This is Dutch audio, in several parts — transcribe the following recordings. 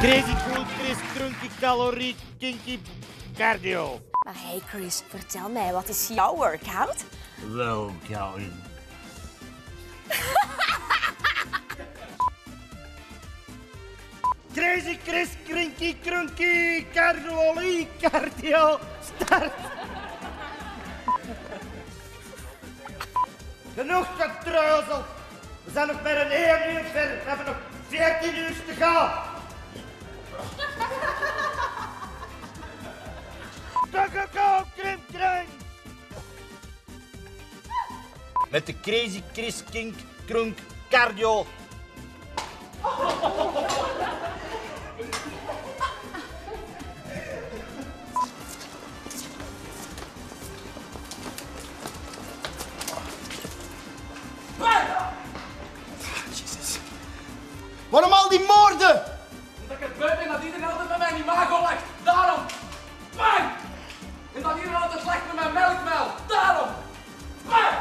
Crazy cool, Chris, krunky, calorie, kinky, cardio. Maar hey Chris, vertel mij, wat is jouw workout? Wel, Calvin. Crazy Chris, krinky, krunky, cardio, cardio, start. Genoeg getreuzel. We zijn nog maar een 1 uur verder. We hebben nog 14 uur te gaan. Go, krimp, krimp. Met de Crazy Chris Kink Krunk Cardio. Waarom al die moorden? Dat ik het buiten ben dat iedereen altijd met mijn imago lacht. Daarom. Bang! En dat iedereen altijd lacht met mijn melkmel. Daarom. Bang!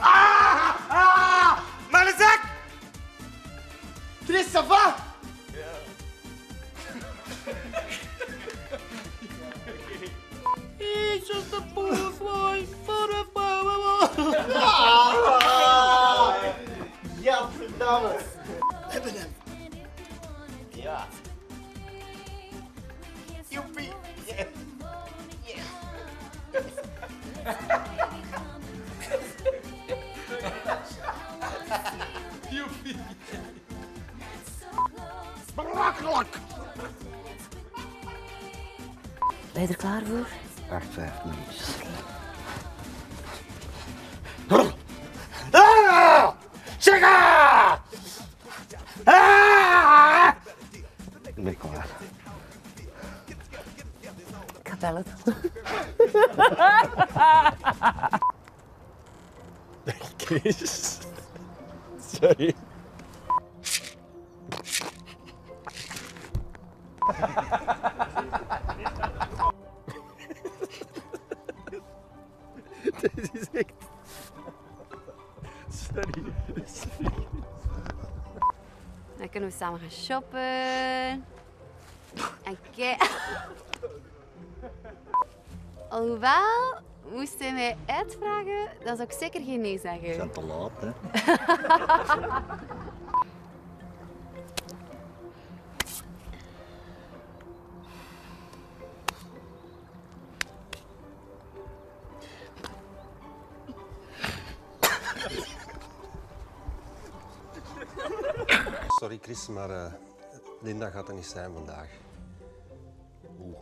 Ah! Ah! Mijn zak! Chris, ça va? It's just a butterfly for a Ja, verdamme. We hebben hem. Ja. Joepie. Belachelijk! Ben je er klaar voor? Wacht vijf minuutjes. Ah! Zeg ah! Ah! Ik ben klaar. Ik ga bellen. Chris. Sorry. Dit is echt... Sorry. Dan kunnen we samen gaan shoppen. En kijk. Alhoewel, moest hij mij uitvragen, dan zou ik zeker geen nee We zeggen. zijn te laat, hè. Sorry Chris, maar eh, Linda gaat er niet zijn vandaag. Oeh.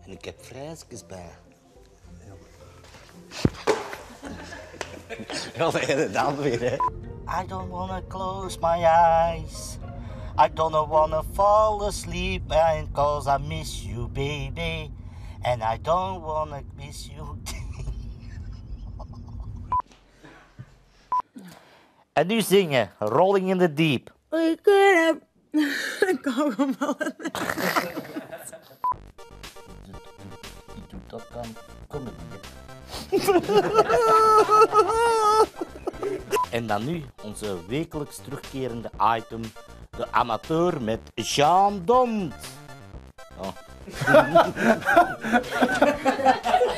En ik heb vrijsjes bij. Ja, inderdaad weer, hè. I don't wanna close my eyes. I don't wanna fall asleep and cause I miss you, baby. And I don't wanna miss you. en nu zingen, Rolling in the Deep. Ik heb... Ik hou hem wel. Doet dat dan. Kom het En dan nu onze wekelijks terugkerende item, de amateur met Jean Dont. Oh.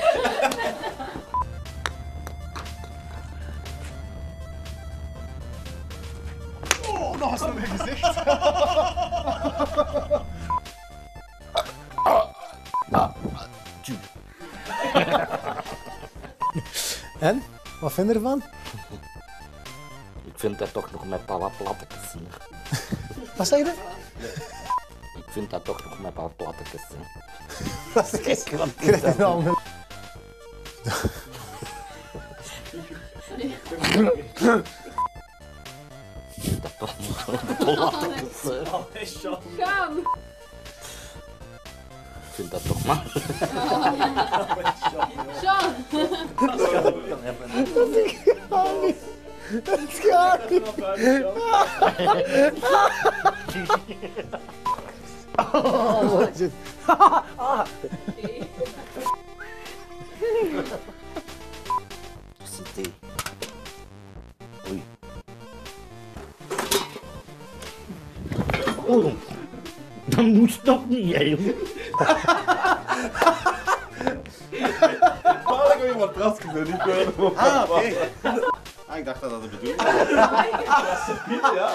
En? Wat vind je ervan? Ik vind dat toch nog met plattekens. hè. Wat zeg je? Ik vind dat toch nog met. Wat zeg je? Kijk, wat is Krijg je dat? nou Ik vind dat toch nog met plattekens. hè. Gaan! Ik vind dat toch maar. Oh, wat is het? Cité. Oei. joh. Dat moet toch niet, hè, joh. Waarom wil je maar trasken doen? Ik weet Ah, oké. Ah, ik dacht dat dat de bedoeling was. ja.